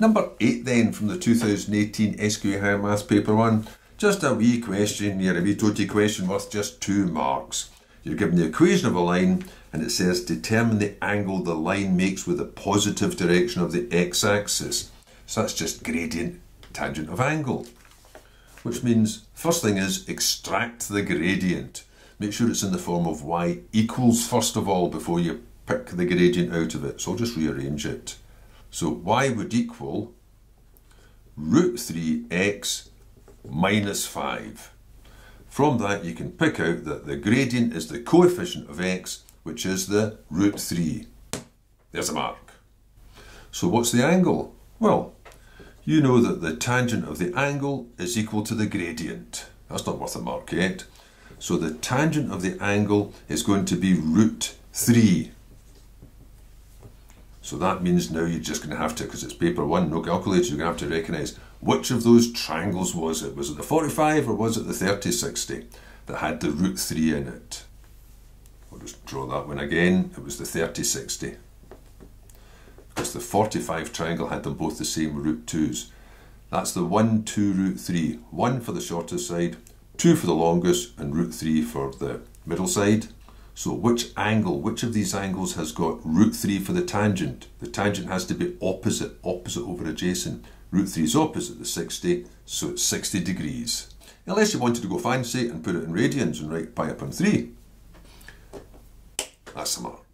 Number 8 then from the 2018 SQA Higher Maths Paper 1. Just a wee question here, a wee toty question worth just 2 marks. You're given the equation of a line and it says determine the angle the line makes with the positive direction of the x-axis. So that's just gradient tangent of angle. Which means first thing is extract the gradient. Make sure it's in the form of y equals first of all before you pick the gradient out of it. So I'll just rearrange it. So y would equal root 3x minus 5. From that you can pick out that the gradient is the coefficient of x, which is the root 3. There's a mark. So what's the angle? Well, you know that the tangent of the angle is equal to the gradient. That's not worth a mark yet. So the tangent of the angle is going to be root 3. So that means now you're just going to have to, because it's paper one, no calculator, you're going to have to recognise which of those triangles was it? Was it the 45 or was it the 3060 that had the root 3 in it? I'll just draw that one again. It was the 3060. Because the 45 triangle had them both the same root 2s. That's the 1, 2, root 3. 1 for the shortest side, 2 for the longest, and root 3 for the middle side. So which angle, which of these angles has got root 3 for the tangent? The tangent has to be opposite, opposite over adjacent. Root 3 is opposite the 60, so it's 60 degrees. Unless you wanted to go fancy and put it in radians and write pi upon 3. That's the.